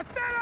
¡Castelo!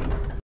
¡Rastero!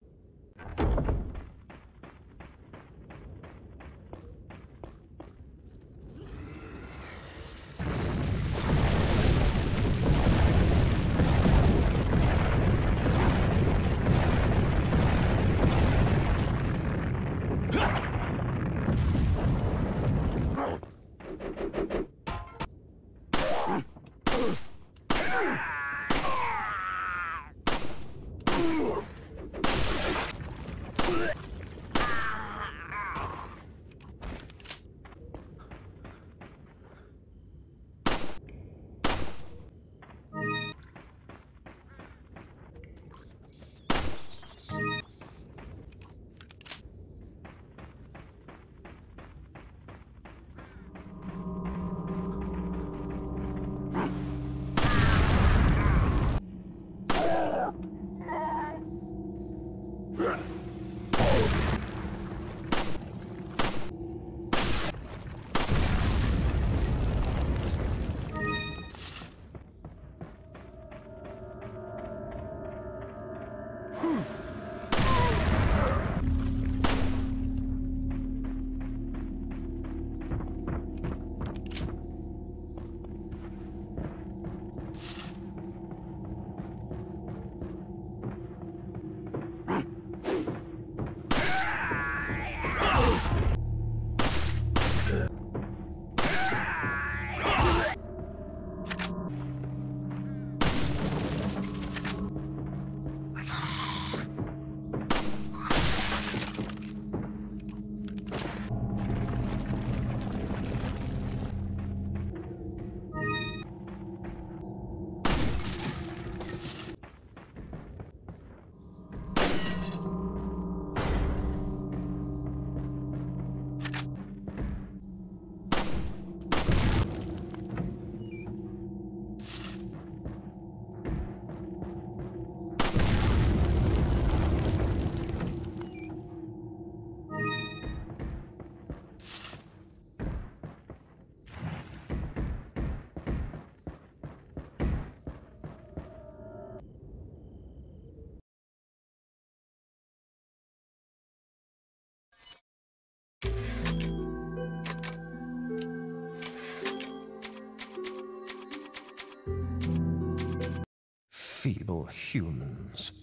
Feeble humans.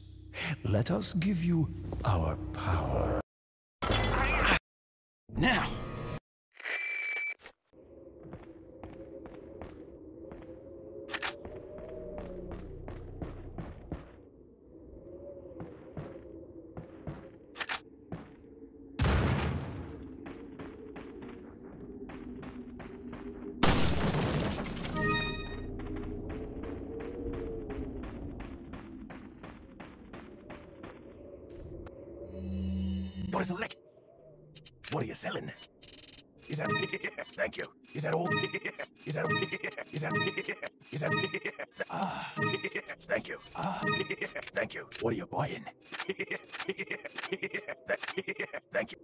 Let us give you our power. What are you selling? Is that? Thank you. Is that all? Is that? Is that? Is that? Ah. Thank you. Ah. Thank you. What are you buying? Thank you.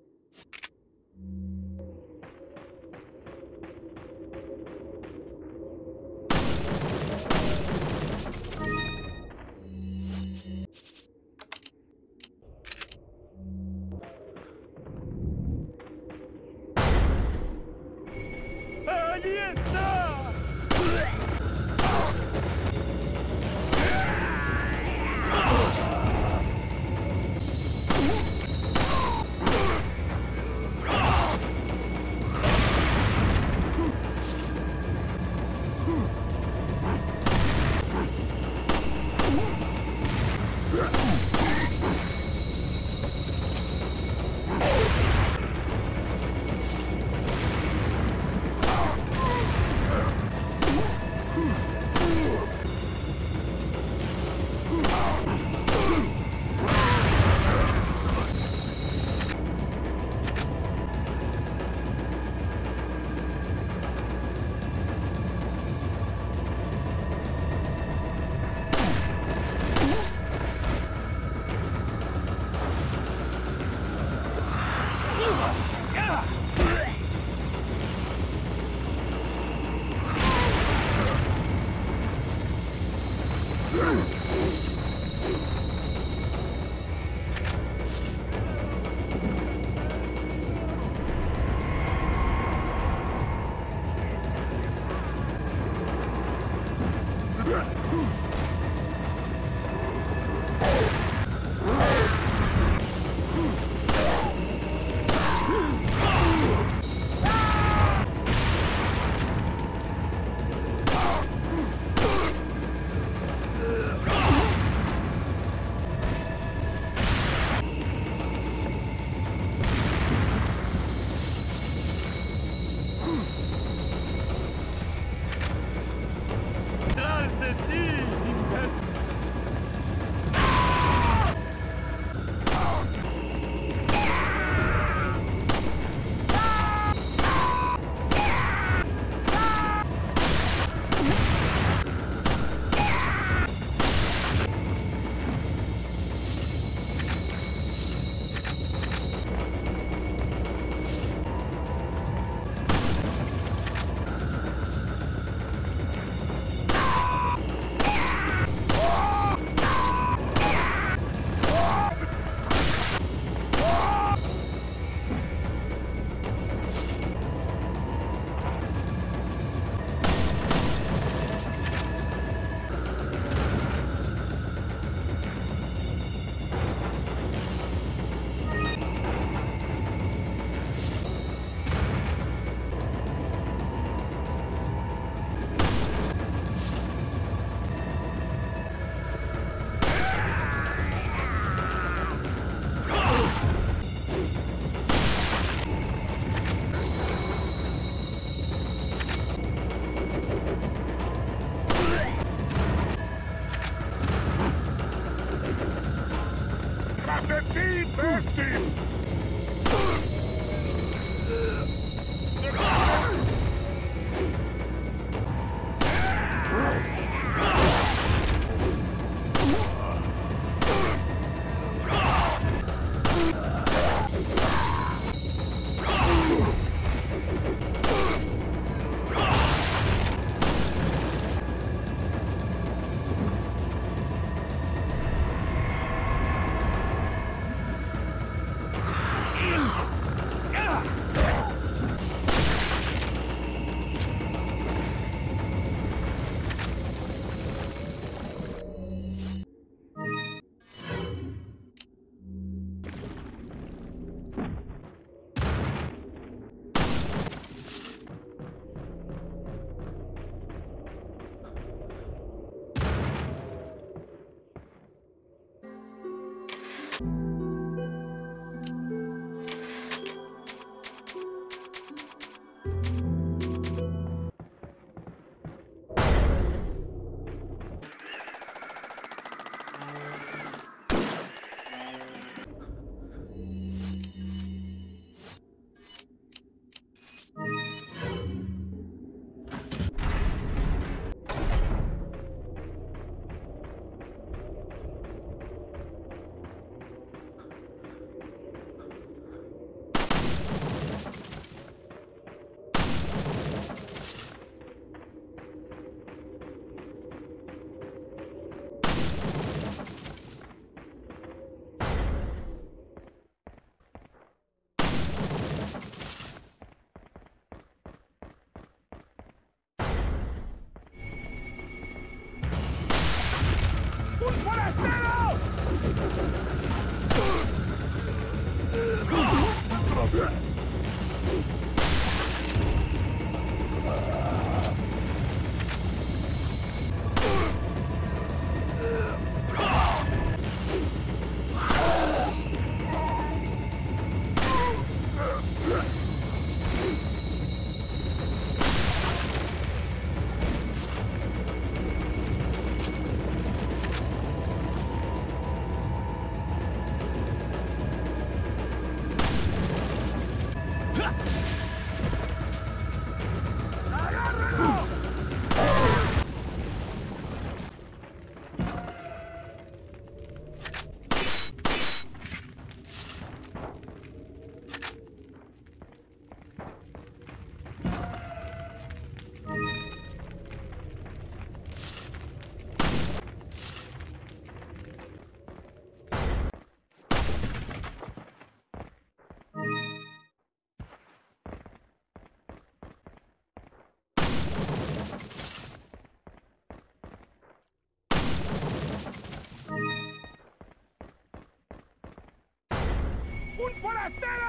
¡Bastero!